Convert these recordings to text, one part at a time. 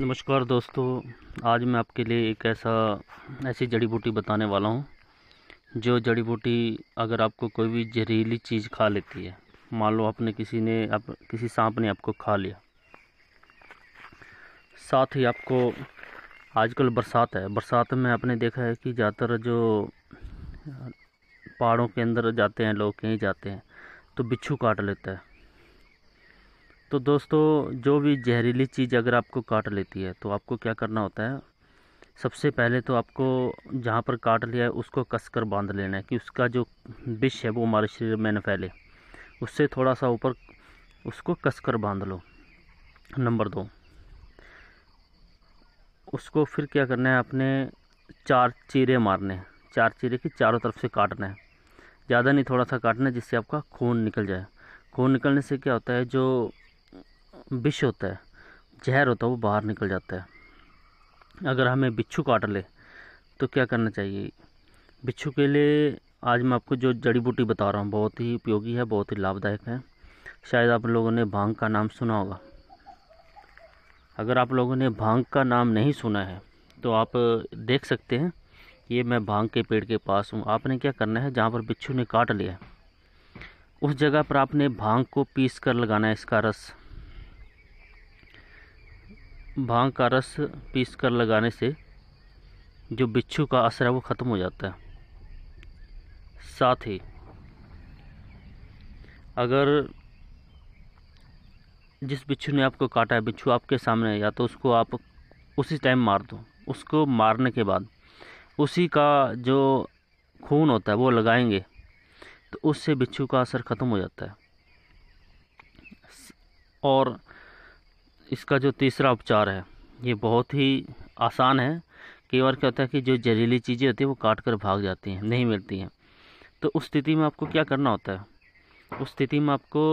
नमस्कार दोस्तों, आज मैं आपके लिए एक ऐसा, ऐसी जड़ी बूटी बताने वाला हूँ, जो जड़ी बूटी अगर आपको कोई भी जहरीली चीज़ खा लेती है, मान लो आपने किसी ने, आप, किसी सांप ने आपको खा लिया। साथ ही आपको, आजकल बरसात है, बरसात में आपने देखा है कि ज़्यादातर जो, पहाड़ों के अंदर जाते हैं, लोग कहीं जाते हैं तो बिच्छू काट लेता है। तो दोस्तों, जो भी जहरीली चीज़ अगर आपको काट लेती है तो आपको क्या करना होता है? सबसे पहले तो आपको जहाँ पर काट लिया है, उसको कस कर बाँध लेना है कि उसका जो विष है, वो हमारे शरीर में न फैले। उससे थोड़ा सा ऊपर उसको कस कर बाँध लो। नंबर दो। उसको फिर क्या करना है आपने चार चीरे मारने हैं। चार चीरे की चारों तरफ़ से काटना है। ज़्यादा नहीं थोड़ा सा काटना है, जिससे आपका खून निकल जाए। खून निकलने से क्या होता है, जो विष होता है, जहर होता है, वो बाहर निकल जाता है। अगर हमें बिच्छू काट ले तो क्या करना चाहिए? बिच्छू के लिए आज मैं आपको जो जड़ी बूटी बता रहा हूँ, बहुत ही उपयोगी है, बहुत ही लाभदायक है। शायद आप लोगों ने भाँग का नाम सुना होगा। अगर आप लोगों ने भाँग का नाम नहीं सुना है तो आप देख सकते हैं, ये मैं भाँग के पेड़ के पास हूँ। आपने क्या करना है, जहाँ पर बिच्छू ने काट लिया उस जगह पर आपने भाँग को पीस कर लगाना है, इसका रस। भाँग का रस पीस कर लगाने से जो बिच्छू का असर है वो ख़त्म हो जाता है। साथ ही अगर जिस बिच्छू ने आपको काटा है, बिच्छू आपके सामने है, या तो उसको आप उसी टाइम मार दो। उसको मारने के बाद उसी का जो खून होता है वो लगाएँगे तो उससे बिच्छू का असर ख़त्म हो जाता है। और इसका जो तीसरा उपचार है, ये बहुत ही आसान है। कई बार क्या होता है कि जो जहरीली चीज़ें होती हैं, वो काट कर भाग जाती हैं, नहीं मिलती हैं। तो उस स्थिति में आपको क्या करना होता है? उस स्थिति में आपको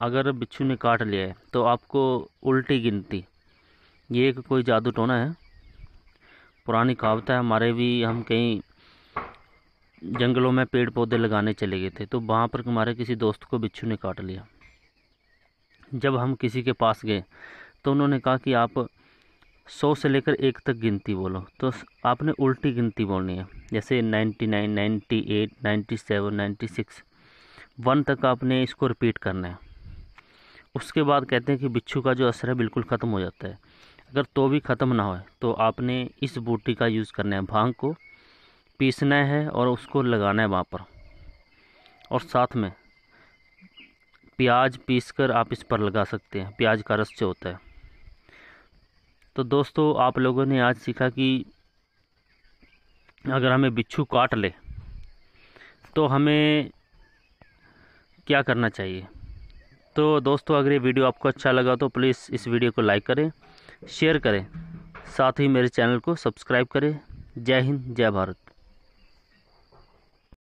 अगर बिच्छू ने काट लिया है तो आपको उल्टी गिनती। ये कोई जादू टोना है। पुरानी कहावत है, हमारे भी हम कहीं जंगलों में पेड़ पौधे लगाने चले गए थे तो वहाँ पर हमारे किसी दोस्त को बिच्छू ने काट लिया। जब हम किसी के पास गए तो उन्होंने कहा कि आप सौ से लेकर एक तक गिनती बोलो। तो आपने उल्टी गिनती बोलनी है। जैसे ninety nine, ninety eight, ninety seven, ninety six. One तक आपने इसको रिपीट करना है। उसके बाद कहते हैं कि बिच्छू का जो असर है बिल्कुल ख़त्म हो जाता है। अगर तो भी ख़त्म ना हो तो आपने इस बूटी का यूज़ करना है। भाँग को पीसना है और उसको लगाना है वहाँ पर। और साथ में प्याज पीसकर आप इस पर लगा सकते हैं। प्याज का रस जो होता है। तो दोस्तों, आप लोगों ने आज सीखा कि अगर हमें बिच्छू काट ले तो हमें क्या करना चाहिए? तो दोस्तों, अगर ये वीडियो आपको अच्छा लगा तो प्लीज़ इस वीडियो को लाइक करें, शेयर करें, साथ ही मेरे चैनल को सब्सक्राइब करें। जय हिंद, जय भारत।